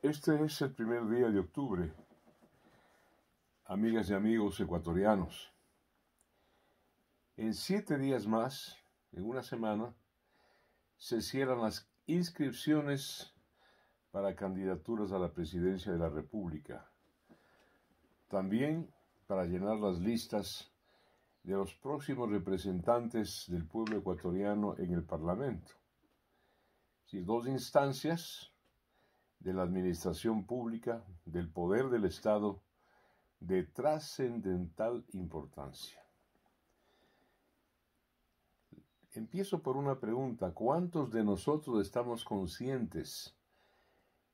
Este es el primer día de octubre, amigas y amigos ecuatorianos. En siete días más, en una semana, se cierran las inscripciones para candidaturas a la presidencia de la República. También para llenar las listas de los próximos representantes del pueblo ecuatoriano en el Parlamento. Dos instancias de la administración pública, del poder del Estado, de trascendental importancia. Empiezo por una pregunta. ¿Cuántos de nosotros estamos conscientes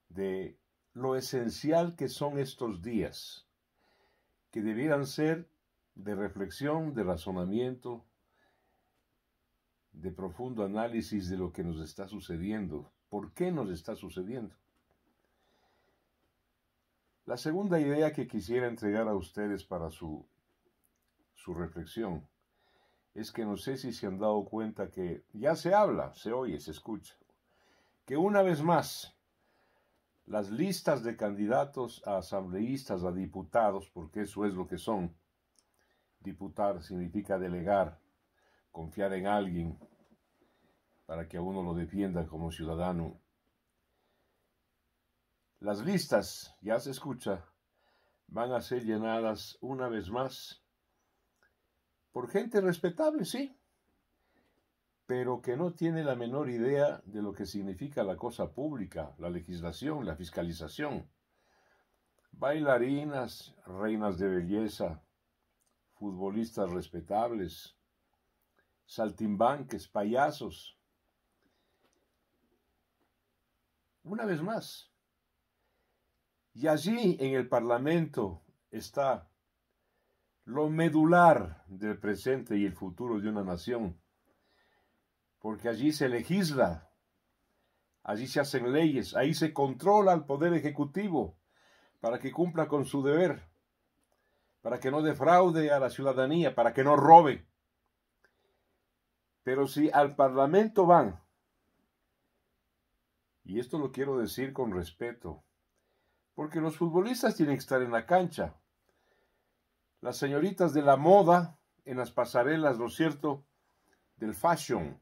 de lo esencial que son estos días, que debieran ser de reflexión, de razonamiento, de profundo análisis de lo que nos está sucediendo? ¿Por qué nos está sucediendo? La segunda idea que quisiera entregar a ustedes para su, su reflexión es que no sé si se han dado cuenta que ya se habla, se oye, se escucha, que una vez más las listas de candidatos a asambleístas, a diputados, porque eso es lo que son, diputar significa delegar, confiar en alguien para que a uno lo defienda como ciudadano las listas, ya se escucha, van a ser llenadas una vez más por gente respetable, sí, pero que no tiene la menor idea de lo que significa la cosa pública, la legislación, la fiscalización. Bailarinas, reinas de belleza, futbolistas respetables, saltimbanques, payasos. Una vez más, y allí en el Parlamento está lo medular del presente y el futuro de una nación, porque allí se legisla, allí se hacen leyes, ahí se controla al Poder Ejecutivo para que cumpla con su deber, para que no defraude a la ciudadanía, para que no robe. Pero si al Parlamento van, y esto lo quiero decir con respeto, porque los futbolistas tienen que estar en la cancha. Las señoritas de la moda en las pasarelas, ¿no es cierto?, del fashion.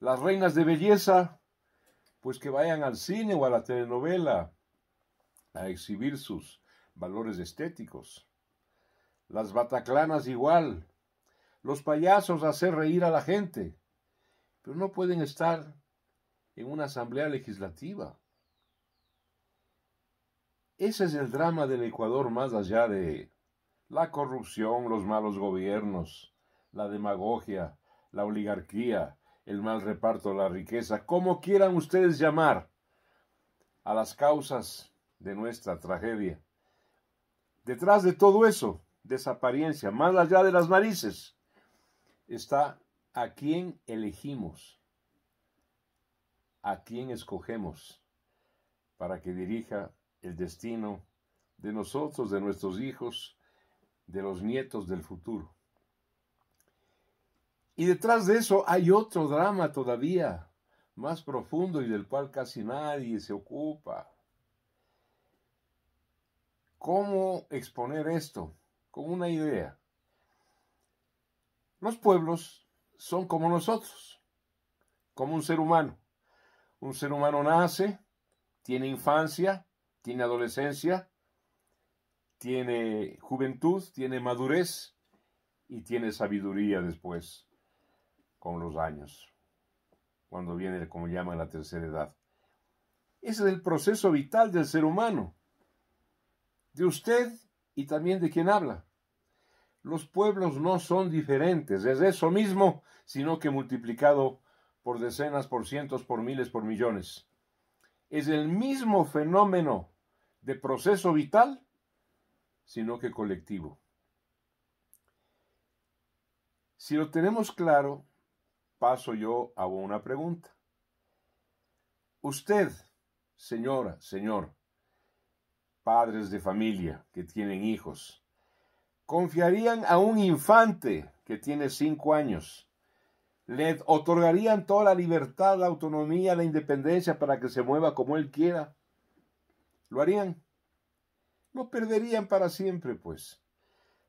Las reinas de belleza, pues que vayan al cine o a la telenovela a exhibir sus valores estéticos. Las bataclanas igual. Los payasos a hacer reír a la gente. Pero no pueden estar en una asamblea legislativa. Ese es el drama del Ecuador más allá de la corrupción, los malos gobiernos, la demagogia, la oligarquía, el mal reparto de la riqueza, como quieran ustedes llamar a las causas de nuestra tragedia. Detrás de todo eso, de esa apariencia, más allá de las narices, está a quién elegimos, a quién escogemos para que dirija el destino de nosotros, de nuestros hijos, de los nietos del futuro. Y detrás de eso hay otro drama todavía más profundo y del cual casi nadie se ocupa. ¿Cómo exponer esto? Con una idea. Los pueblos son como nosotros, como un ser humano. Un ser humano nace, tiene infancia, tiene adolescencia, tiene juventud, tiene madurez y tiene sabiduría después, con los años, cuando viene, como llama, la tercera edad. Ese es el proceso vital del ser humano, de usted y también de quien habla. Los pueblos no son diferentes, es eso mismo, sino que multiplicado por decenas, por cientos, por miles, por millones. Es el mismo fenómeno de proceso vital, sino que colectivo. Si lo tenemos claro, paso yo a una pregunta. Usted, señora, señor, padres de familia que tienen hijos, ¿confiarían a un infante que tiene cinco años? ¿Le otorgarían toda la libertad, la autonomía, la independencia para que se mueva como él quiera? ¿Lo harían? Lo perderían para siempre, pues.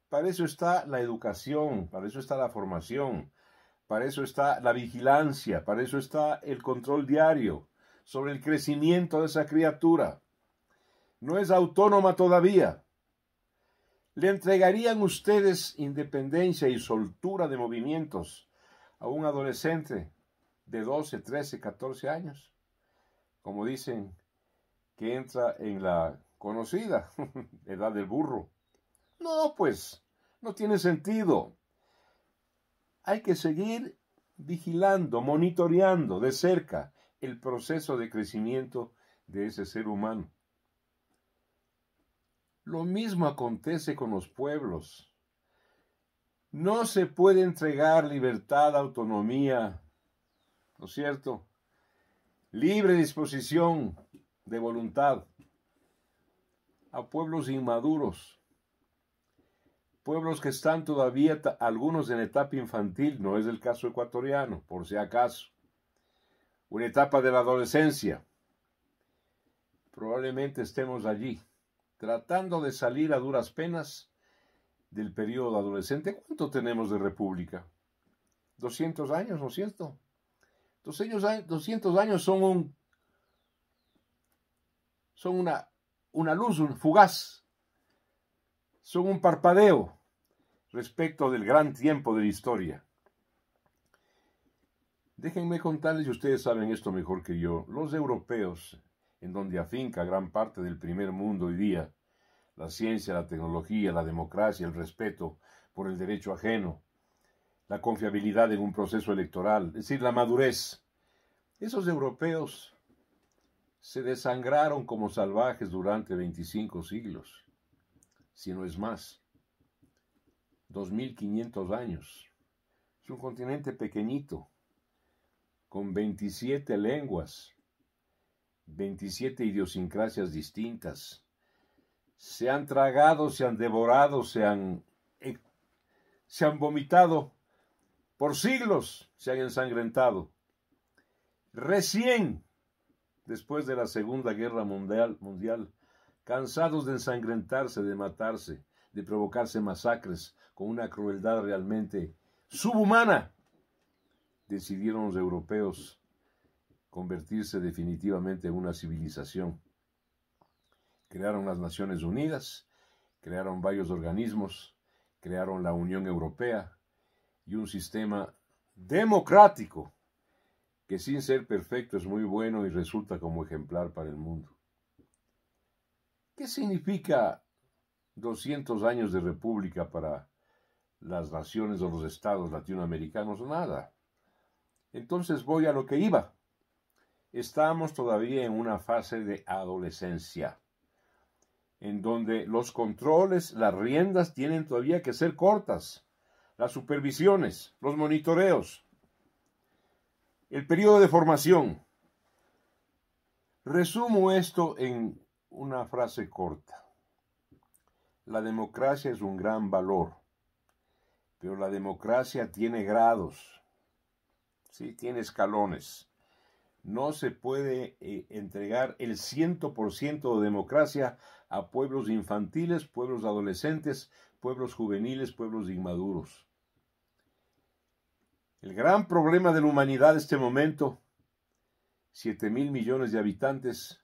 Para eso está la educación, para eso está la formación, para eso está la vigilancia, para eso está el control diario sobre el crecimiento de esa criatura. No es autónoma todavía. ¿Le entregarían ustedes independencia y soltura de movimientos a un adolescente de 12, 13, 14 años? Como dicen, que entra en la conocida edad del burro. No, pues, no tiene sentido. Hay que seguir vigilando, monitoreando de cerca el proceso de crecimiento de ese ser humano. Lo mismo acontece con los pueblos. No se puede entregar libertad, autonomía, ¿no es cierto? Libre disposición de voluntad a pueblos inmaduros, pueblos que están todavía algunos en etapa infantil, no es el caso ecuatoriano, por si acaso, una etapa de la adolescencia. Probablemente estemos allí, tratando de salir a duras penas del periodo adolescente. ¿Cuánto tenemos de república? 200 años, ¿no es cierto? 200 años son un son una, una luz un fugaz, son un parpadeo respecto del gran tiempo de la historia. Déjenme contarles, y ustedes saben esto mejor que yo, los europeos, en donde afinca gran parte del primer mundo hoy día, la ciencia, la tecnología, la democracia, el respeto por el derecho ajeno, la confiabilidad en un proceso electoral, es decir, la madurez. Esos europeos se desangraron como salvajes durante 25 siglos, si no es más. 2500 años. Es un continente pequeñito, con 27 lenguas, 27 idiosincrasias distintas. Se han tragado, se han devorado, se han, eh, se han vomitado. Por siglos se han ensangrentado. Recién después de la Segunda Guerra mundial, mundial, cansados de ensangrentarse, de matarse, de provocarse masacres con una crueldad realmente subhumana, decidieron los europeos convertirse definitivamente en una civilización. Crearon las Naciones Unidas, crearon varios organismos, crearon la Unión Europea y un sistema democrático que sin ser perfecto es muy bueno y resulta como ejemplar para el mundo. ¿Qué significa 200 años de república para las naciones o los estados latinoamericanos? Nada. Entonces voy a lo que iba. Estamos todavía en una fase de adolescencia, en donde los controles, las riendas tienen todavía que ser cortas, las supervisiones, los monitoreos, el periodo de formación. Resumo esto en una frase corta. La democracia es un gran valor, pero la democracia tiene grados, ¿sí? tiene escalones. No se puede eh, entregar el 100% de democracia a pueblos infantiles, pueblos adolescentes, pueblos juveniles, pueblos inmaduros. El gran problema de la humanidad en este momento, 7 mil millones de habitantes,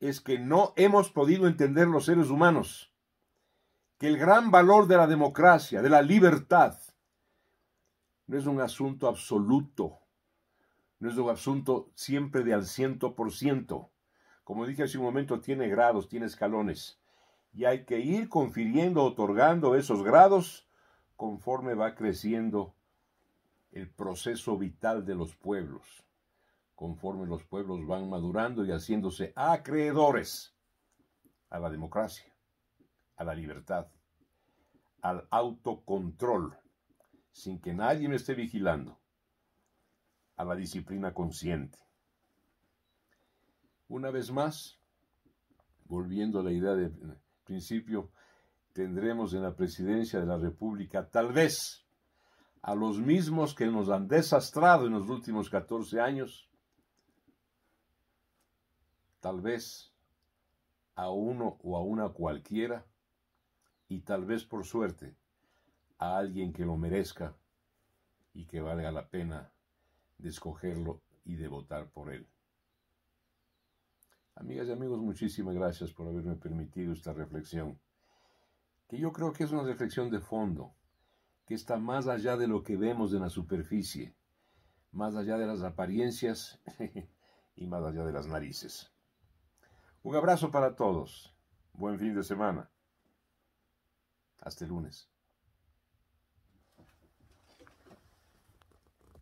es que no hemos podido entender los seres humanos que el gran valor de la democracia, de la libertad, no es un asunto absoluto, no es un asunto siempre de al ciento por ciento. Como dije hace un momento, tiene grados, tiene escalones. Y hay que ir confiriendo, otorgando esos grados conforme va creciendo el proceso vital de los pueblos, conforme los pueblos van madurando y haciéndose acreedores a la democracia, a la libertad, al autocontrol, sin que nadie me esté vigilando, a la disciplina consciente. Una vez más, volviendo a la idea de principio, tendremos en la presidencia de la República tal vez a los mismos que nos han desastrado en los últimos 14 años, tal vez a uno o a una cualquiera y tal vez por suerte a alguien que lo merezca y que valga la pena de escogerlo y de votar por él. Amigas y amigos, muchísimas gracias por haberme permitido esta reflexión, que yo creo que es una reflexión de fondo, que está más allá de lo que vemos en la superficie, más allá de las apariencias y más allá de las narices. Un abrazo para todos. Buen fin de semana. Hasta el lunes.